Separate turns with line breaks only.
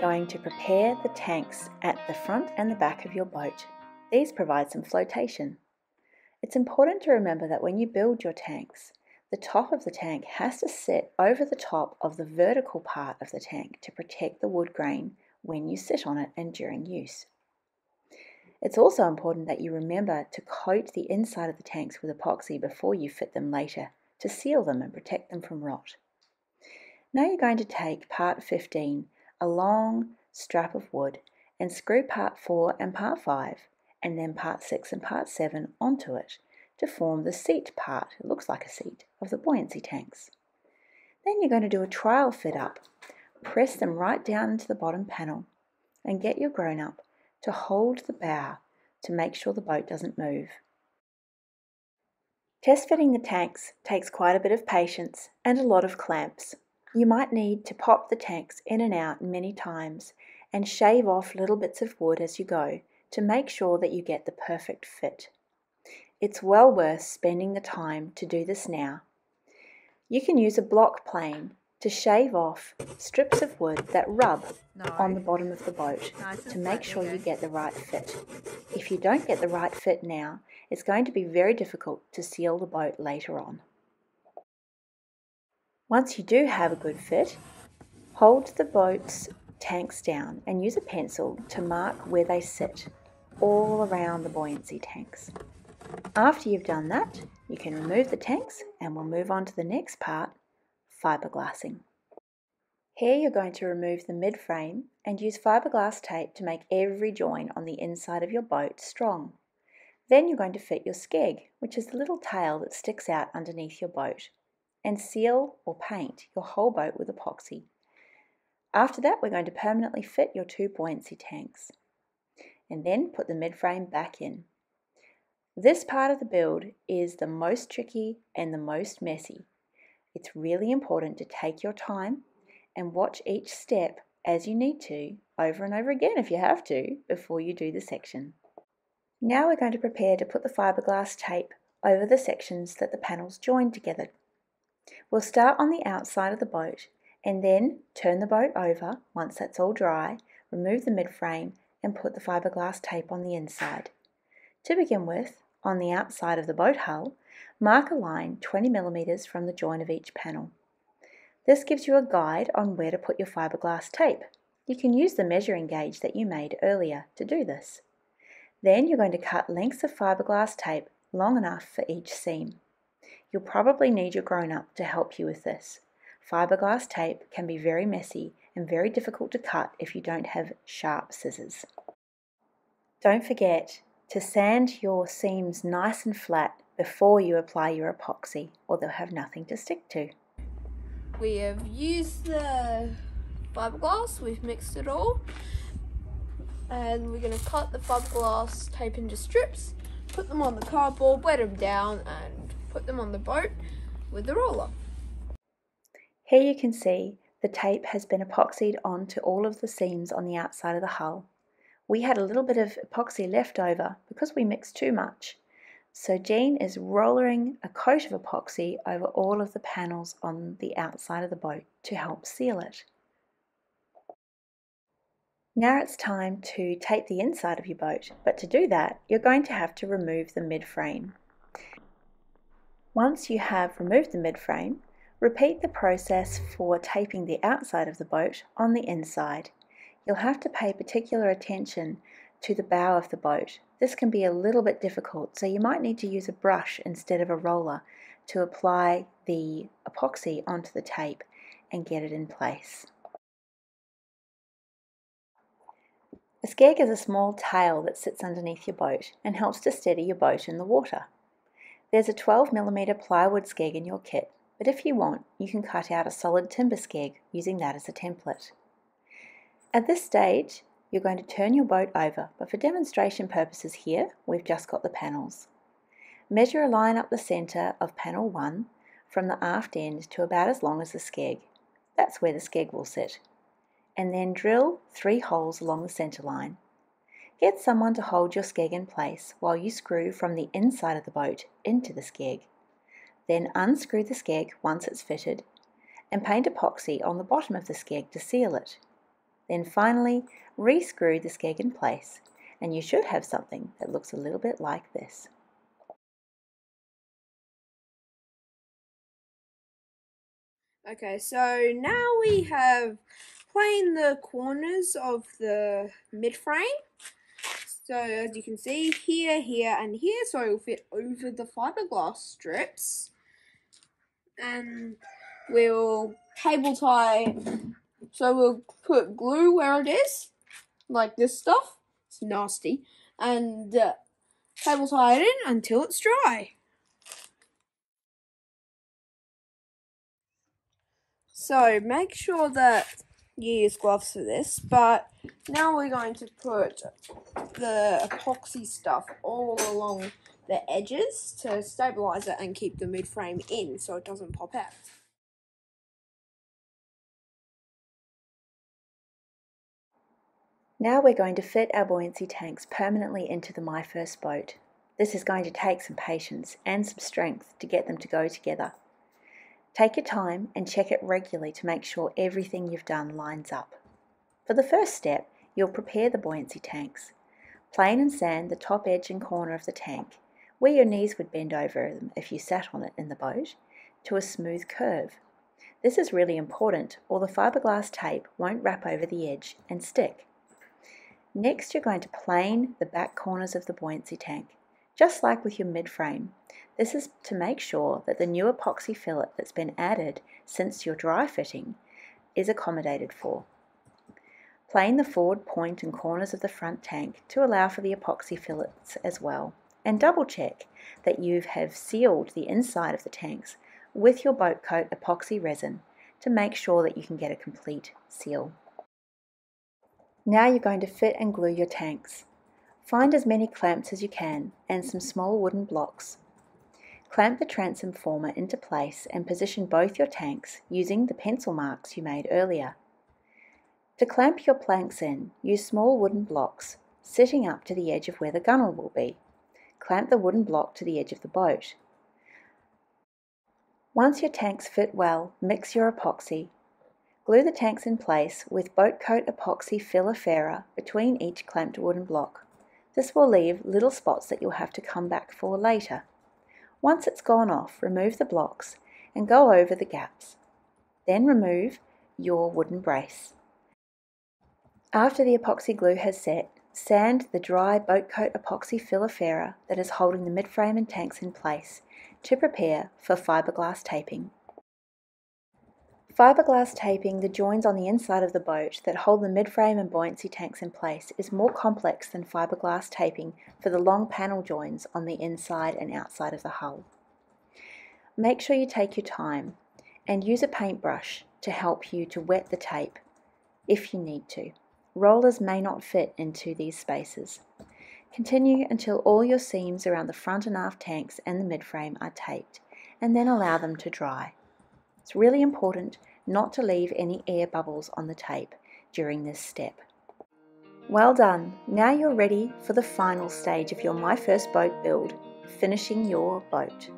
Going to prepare the tanks at the front and the back of your boat. These provide some flotation. It's important to remember that when you build your tanks, the top of the tank has to sit over the top of the vertical part of the tank to protect the wood grain when you sit on it and during use. It's also important that you remember to coat the inside of the tanks with epoxy before you fit them later to seal them and protect them from rot. Now you're going to take part 15, a long strap of wood, and screw part 4 and part 5, and then part 6 and part 7 onto it to form the seat part, it looks like a seat, of the buoyancy tanks. Then you're going to do a trial fit up. Press them right down into the bottom panel and get your grown up to hold the bow to make sure the boat doesn't move. Test fitting the tanks takes quite a bit of patience and a lot of clamps. You might need to pop the tanks in and out many times and shave off little bits of wood as you go to make sure that you get the perfect fit. It's well worth spending the time to do this now. You can use a block plane to shave off strips of wood that rub no. on the bottom of the boat nice to make sure again. you get the right fit. If you don't get the right fit now, it's going to be very difficult to seal the boat later on. Once you do have a good fit, hold the boat's tanks down and use a pencil to mark where they sit all around the buoyancy tanks. After you've done that, you can remove the tanks and we'll move on to the next part, fiberglassing. Here you're going to remove the mid-frame and use fiberglass tape to make every join on the inside of your boat strong. Then you're going to fit your skeg, which is the little tail that sticks out underneath your boat, and seal or paint your whole boat with epoxy. After that, we're going to permanently fit your two buoyancy tanks, and then put the mid-frame back in. This part of the build is the most tricky and the most messy. It's really important to take your time and watch each step as you need to, over and over again if you have to, before you do the section. Now we're going to prepare to put the fiberglass tape over the sections that the panels join together. We'll start on the outside of the boat and then turn the boat over once that's all dry, remove the midframe and put the fiberglass tape on the inside. To begin with, on the outside of the boat hull, mark a line 20 millimeters from the join of each panel. This gives you a guide on where to put your fiberglass tape. You can use the measuring gauge that you made earlier to do this. Then you're going to cut lengths of fiberglass tape long enough for each seam. You'll probably need your grown-up to help you with this. Fiberglass tape can be very messy and very difficult to cut if you don't have sharp scissors. Don't forget, to sand your seams nice and flat before you apply your epoxy or they'll have nothing to stick to.
We have used the fiberglass, we've mixed it all and we're going to cut the fiberglass tape into strips, put them on the cardboard, wet them down and put them on the boat with the roller.
Here you can see the tape has been epoxied onto all of the seams on the outside of the hull we had a little bit of epoxy left over because we mixed too much. So Jean is rollering a coat of epoxy over all of the panels on the outside of the boat to help seal it. Now it's time to tape the inside of your boat, but to do that you're going to have to remove the mid-frame. Once you have removed the mid-frame, repeat the process for taping the outside of the boat on the inside you'll have to pay particular attention to the bow of the boat. This can be a little bit difficult, so you might need to use a brush instead of a roller to apply the epoxy onto the tape and get it in place. A skeg is a small tail that sits underneath your boat and helps to steady your boat in the water. There's a 12mm plywood skeg in your kit, but if you want, you can cut out a solid timber skeg using that as a template. At this stage, you're going to turn your boat over, but for demonstration purposes here, we've just got the panels. Measure a line up the centre of panel 1 from the aft end to about as long as the skeg. That's where the skeg will sit. And then drill three holes along the centre line. Get someone to hold your skeg in place while you screw from the inside of the boat into the skeg. Then unscrew the skeg once it's fitted and paint epoxy on the bottom of the skeg to seal it. Then finally, re-screw the skeg in place and you should have something that looks a little bit like this.
Okay, so now we have planed the corners of the mid frame. So as you can see, here, here, and here, so it will fit over the fiberglass strips. And we'll cable tie, so we'll put glue where it is, like this stuff. It's nasty. And uh, cable tie it in until it's dry. So make sure that use gloves for this, but now we're going to put the epoxy stuff all along the edges to stabilize it and keep the mid frame in so it doesn't pop out.
Now we're going to fit our buoyancy tanks permanently into the My First boat. This is going to take some patience and some strength to get them to go together. Take your time and check it regularly to make sure everything you've done lines up. For the first step, you'll prepare the buoyancy tanks. Plane and sand the top edge and corner of the tank, where your knees would bend over them if you sat on it in the boat, to a smooth curve. This is really important or the fiberglass tape won't wrap over the edge and stick. Next you're going to plane the back corners of the buoyancy tank, just like with your mid frame. This is to make sure that the new epoxy fillet that's been added since your dry fitting is accommodated for. Plane the forward point and corners of the front tank to allow for the epoxy fillets as well. And double check that you have sealed the inside of the tanks with your boat coat epoxy resin to make sure that you can get a complete seal. Now you're going to fit and glue your tanks. Find as many clamps as you can and some small wooden blocks Clamp the transom former into place and position both your tanks using the pencil marks you made earlier. To clamp your planks in, use small wooden blocks sitting up to the edge of where the gunwale will be. Clamp the wooden block to the edge of the boat. Once your tanks fit well, mix your epoxy. Glue the tanks in place with boat coat epoxy filler between each clamped wooden block. This will leave little spots that you'll have to come back for later. Once it's gone off, remove the blocks and go over the gaps. Then remove your wooden brace. After the epoxy glue has set, sand the dry boat coat epoxy fairer that is holding the midframe and tanks in place to prepare for fiberglass taping. Fiberglass taping the joins on the inside of the boat that hold the midframe and buoyancy tanks in place is more complex than fiberglass taping for the long panel joins on the inside and outside of the hull. Make sure you take your time and use a paintbrush to help you to wet the tape if you need to. Rollers may not fit into these spaces. Continue until all your seams around the front and aft tanks and the midframe are taped and then allow them to dry. It's really important not to leave any air bubbles on the tape during this step. Well done! Now you're ready for the final stage of your My First Boat build, finishing your boat.